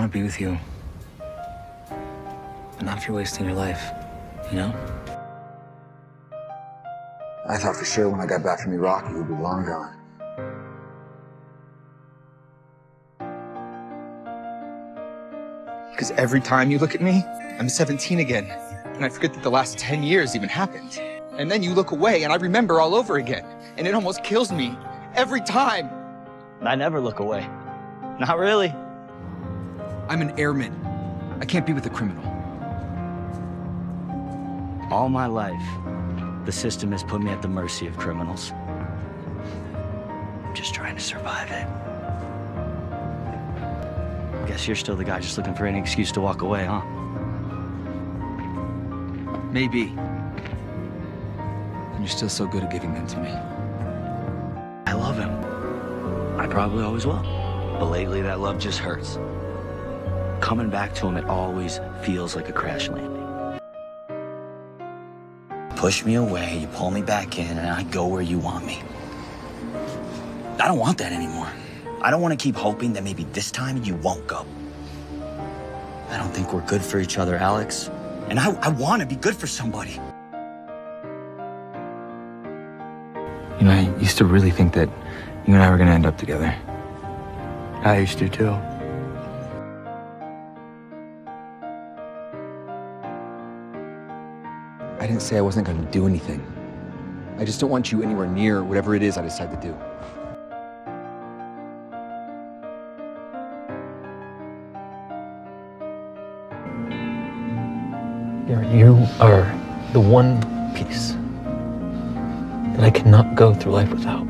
I want to be with you. But not if you're wasting your life, you know? I thought for sure when I got back from Iraq you would be long gone. Because every time you look at me, I'm 17 again. And I forget that the last 10 years even happened. And then you look away and I remember all over again. And it almost kills me every time. I never look away. Not really. I'm an airman. I can't be with a criminal. All my life, the system has put me at the mercy of criminals. I'm just trying to survive it. Guess you're still the guy just looking for any excuse to walk away, huh? Maybe. And you're still so good at giving them to me. I love him. I probably always will. But lately, that love just hurts. Coming back to him, it always feels like a crash landing. Push me away, you pull me back in, and I go where you want me. I don't want that anymore. I don't want to keep hoping that maybe this time you won't go. I don't think we're good for each other, Alex. And I, I want to be good for somebody. You know, I used to really think that you and I were gonna end up together. I used to too. I didn't say I wasn't going to do anything. I just don't want you anywhere near whatever it is I decide to do. You are the one piece that I cannot go through life without.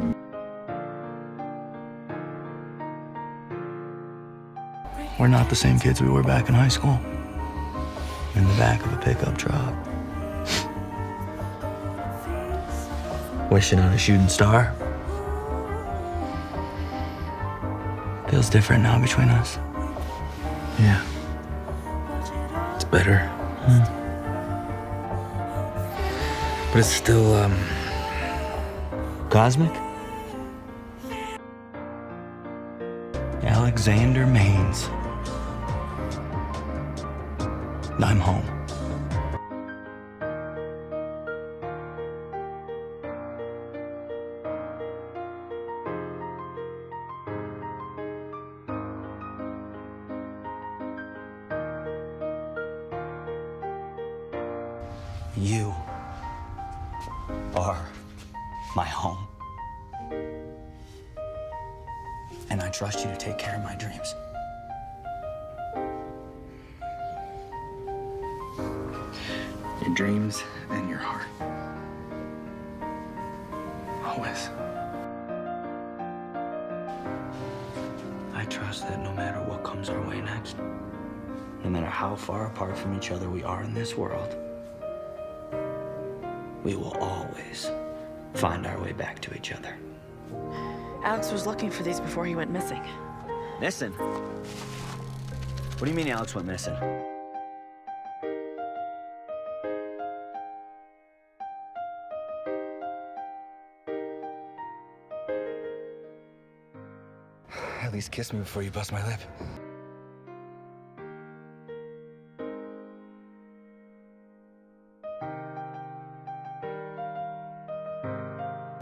We're not the same kids we were back in high school. In the back of a pickup truck. Wishing on a shooting star. Feels different now between us. Yeah. It's better. But it's still, um, Cosmic? Alexander Manes. I'm home. You are my home. And I trust you to take care of my dreams. your dreams and your heart. Always. I trust that no matter what comes our way next, no matter how far apart from each other we are in this world, we will always find our way back to each other. Alex was looking for these before he went missing. Missing? What do you mean Alex went missing? At least kiss me before you bust my lip.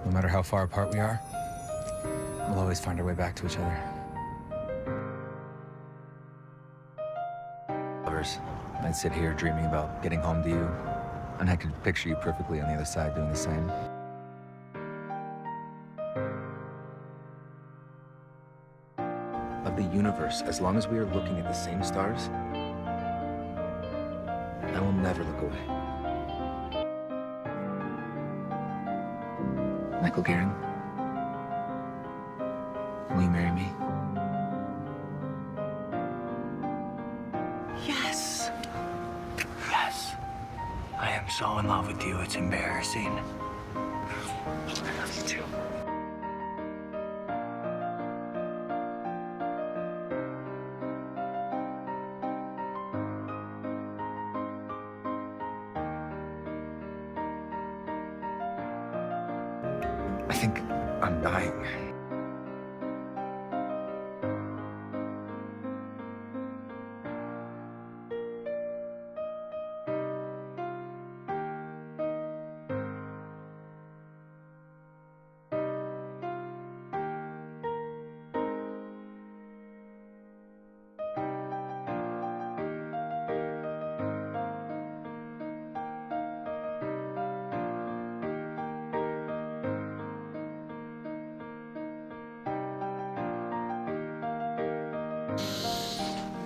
No matter how far apart we are, we'll always find our way back to each other. Lovers, I'd sit here dreaming about getting home to you, and I could picture you perfectly on the other side doing the same. Of the universe, as long as we are looking at the same stars, I will never look away. Michael Guerin, will you marry me? Yes. Yes. I am so in love with you, it's embarrassing. I love you too. I think I'm dying.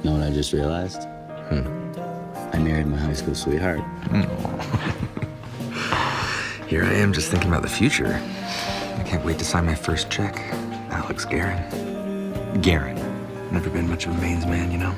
Know what I just realized? Hmm. I married my high school sweetheart. Hmm. Here I am just thinking about the future. I can't wait to sign my first check. Alex Guerin. Guerin. Never been much of a Manes man, you know?